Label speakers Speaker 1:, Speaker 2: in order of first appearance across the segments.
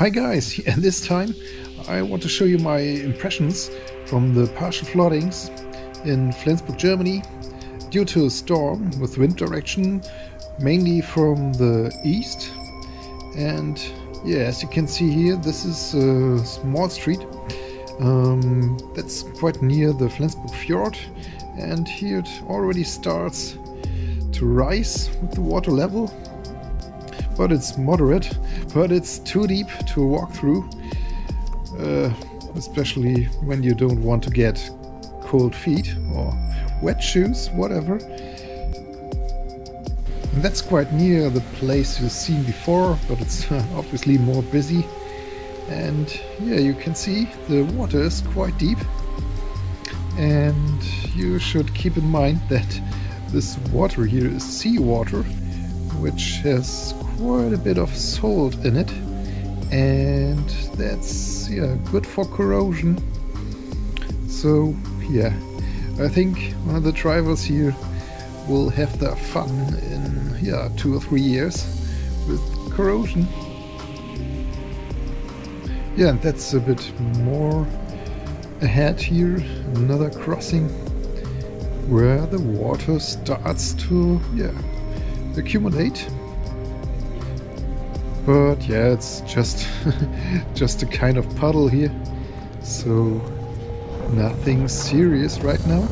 Speaker 1: Hi guys, and this time I want to show you my impressions from the partial floodings in Flensburg, Germany due to a storm with wind direction mainly from the east. And yeah as you can see here this is a small street. Um, that's quite near the Flensburg fjord. And here it already starts to rise with the water level but it's moderate, but it's too deep to walk through, uh, especially when you don't want to get cold feet or wet shoes, whatever. And that's quite near the place you've seen before, but it's obviously more busy. And yeah, you can see the water is quite deep. And you should keep in mind that this water here is seawater, which has quite a bit of salt in it. And that's yeah good for corrosion. So yeah I think one of the drivers here will have their fun in yeah two or three years with corrosion. Yeah and that's a bit more ahead here. Another crossing where the water starts to yeah accumulate but yeah it's just just a kind of puddle here. So nothing serious right now.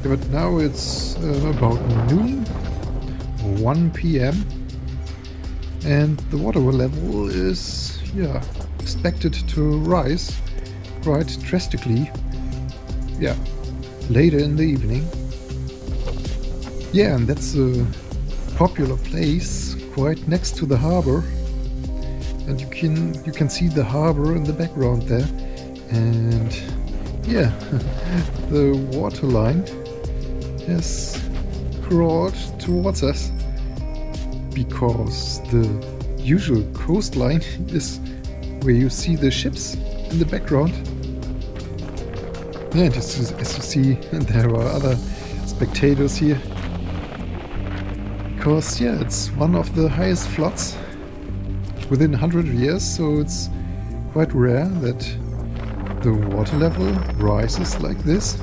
Speaker 1: Yeah, but now it's uh, about noon 1 p.m and the water level is yeah expected to rise quite drastically. Yeah later in the evening. Yeah and that's a popular place quite next to the harbor. And you can you can see the harbor in the background there. And yeah the water line has crawled towards us because the usual coastline is where you see the ships in the background. And as, as you see there are other spectators here because yeah, it's one of the highest floods within 100 years, so it's quite rare that the water level rises like this.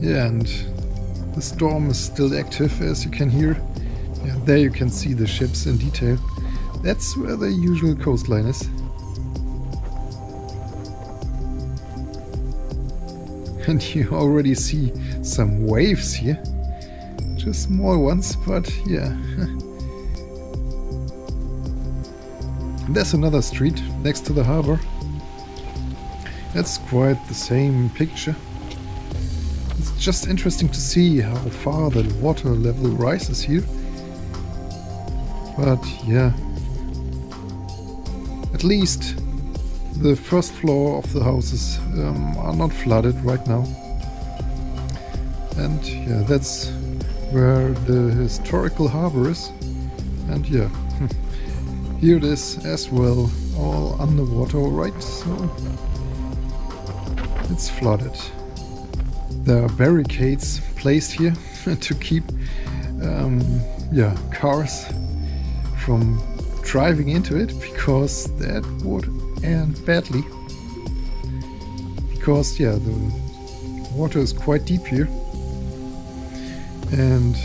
Speaker 1: Yeah, and the storm is still active as you can hear. Yeah, there you can see the ships in detail. That's where the usual coastline is. And you already see some waves here. Just small ones, but yeah. There's another street next to the harbor. That's quite the same picture. It's just interesting to see how far the water level rises here. But yeah, at least the first floor of the houses um, are not flooded right now. And yeah, that's where the historical harbor is. And yeah, here it is as well, all underwater, right? So it's flooded. There are barricades placed here to keep um, yeah, cars from driving into it because that would end badly. Because, yeah, the water is quite deep here. And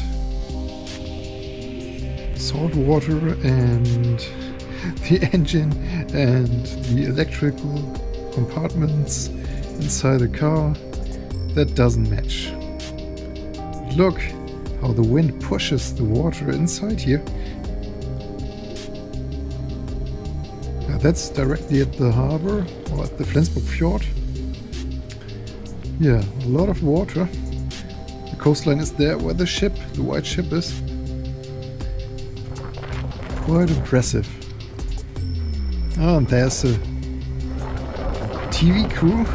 Speaker 1: salt water and the engine and the electrical compartments inside the car, that doesn't match. Look how the wind pushes the water inside here that's directly at the harbor or at the Flensburg fjord. Yeah, a lot of water. The coastline is there where the ship, the white ship is. Quite impressive. Oh, and there's a TV crew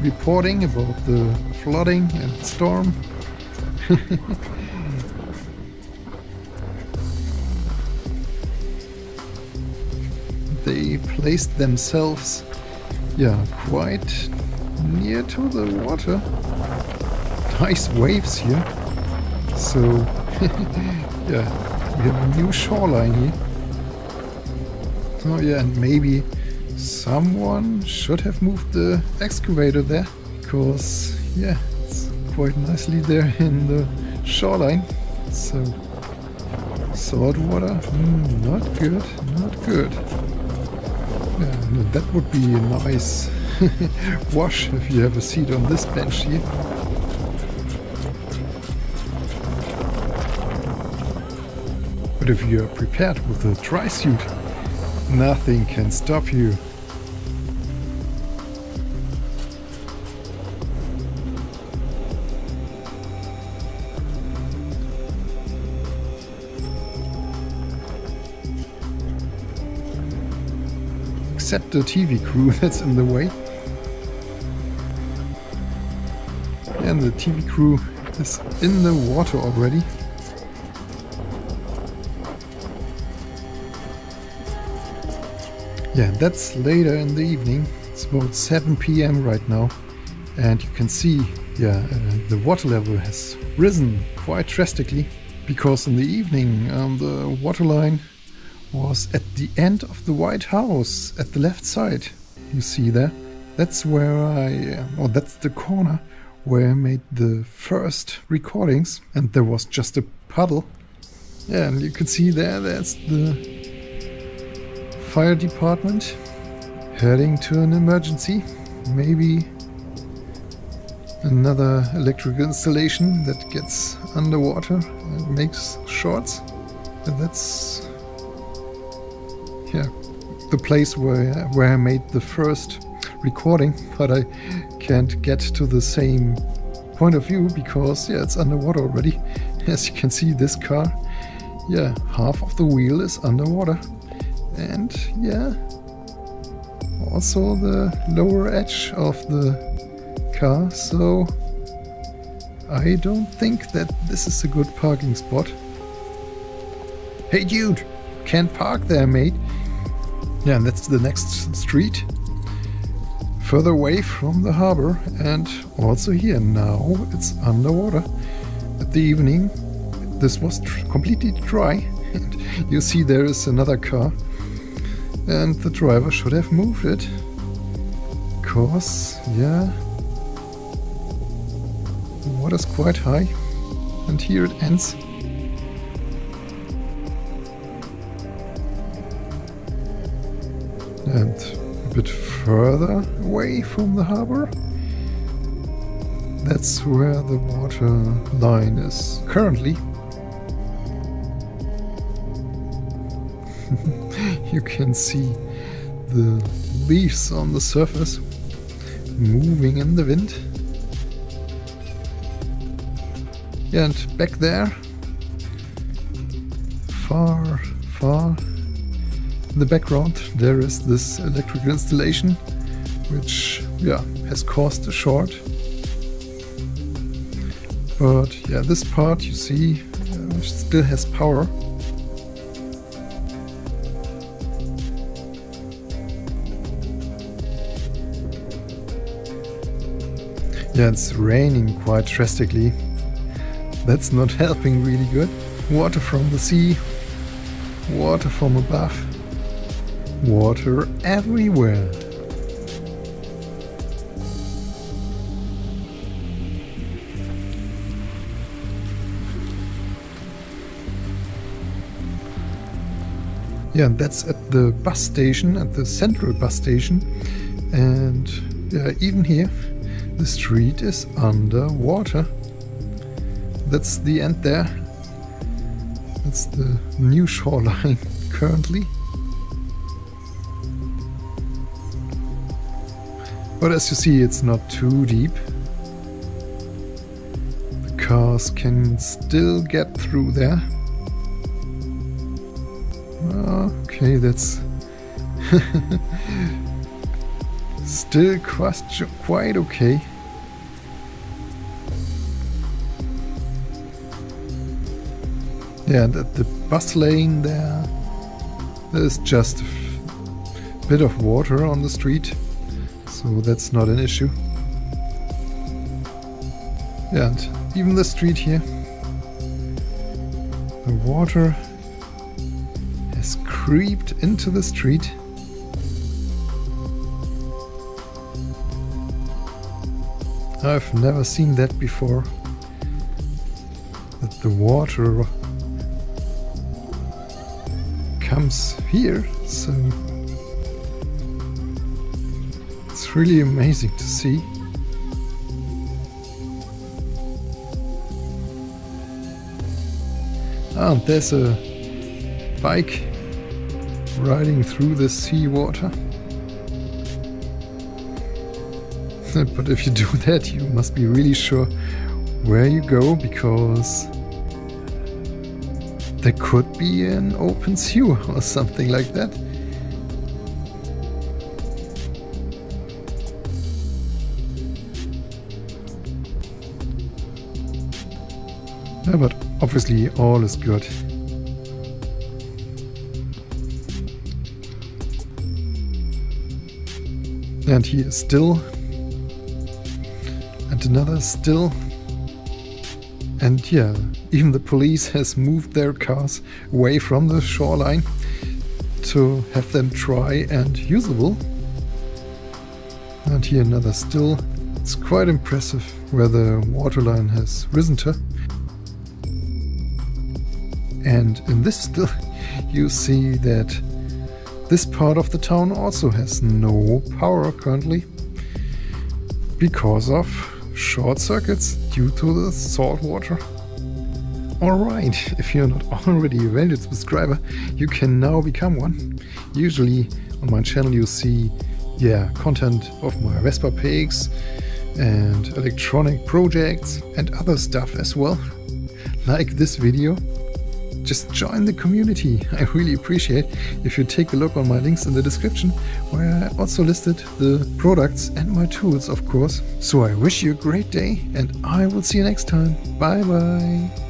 Speaker 1: reporting about the flooding and storm. they placed themselves, yeah, quite near to the water. Nice waves here. So yeah, we have a new shoreline here. Oh yeah, and maybe someone should have moved the excavator there. Because, yeah, it's quite nicely there in the shoreline. So, salt water, mm, not good, not good. That would be a nice wash if you have a seat on this bench here. But if you are prepared with a dry suit, nothing can stop you. Except the TV crew that's in the way. And the TV crew is in the water already. Yeah, that's later in the evening. It's about 7 p.m. right now. And you can see, yeah, uh, the water level has risen quite drastically because in the evening um, the water line was at the end of the White House at the left side. You see there? That's where I, uh, or that's the corner where I made the first recordings and there was just a puddle. Yeah, and you can see there, that's the fire department heading to an emergency. Maybe another electrical installation that gets underwater and makes shorts. And that's yeah. The place where where I made the first recording, but I can't get to the same point of view because yeah it's underwater already. As you can see this car, yeah, half of the wheel is underwater. And yeah also the lower edge of the car. So I don't think that this is a good parking spot. Hey dude can't park there mate yeah and that's the next street further away from the harbor and also here now it's underwater at the evening this was completely dry and you see there is another car and the driver should have moved it. Cause, yeah, the water's quite high. And here it ends. And a bit further away from the harbor. That's where the water line is currently. you can see the leaves on the surface moving in the wind. And back there, far, far in the background, there is this electrical installation, which, yeah, has caused a short. But yeah, this part you see uh, still has power. Yeah, it's raining quite drastically. That's not helping really good. Water from the sea, water from above, water everywhere. Yeah, and that's at the bus station, at the central bus station. And even here the street is underwater. That's the end there. That's the new shoreline currently. But as you see, it's not too deep. The cars can still get through there. Okay, that's still quite okay. Yeah, the bus lane there, there's just a bit of water on the street, so that's not an issue. And even the street here The water has creeped into the street. I've never seen that before. That the water comes here, so it's really amazing to see. Ah, there's a bike riding through the seawater. but if you do that, you must be really sure where you go because there could be an open sewer or something like that. Yeah, but obviously all is good. And he is still and another still. And yeah, even the police has moved their cars away from the shoreline to have them dry and usable. And here another still. It's quite impressive where the waterline has risen to. And in this still you see that this part of the town also has no power currently because of short circuits due to the salt water. Alright, if you're not already a valued subscriber, you can now become one. Usually on my channel you see yeah, content of my Vespa pigs and electronic projects and other stuff as well, like this video just join the community. I really appreciate if you take a look on my links in the description, where I also listed the products and my tools, of course. So I wish you a great day, and I will see you next time. Bye bye.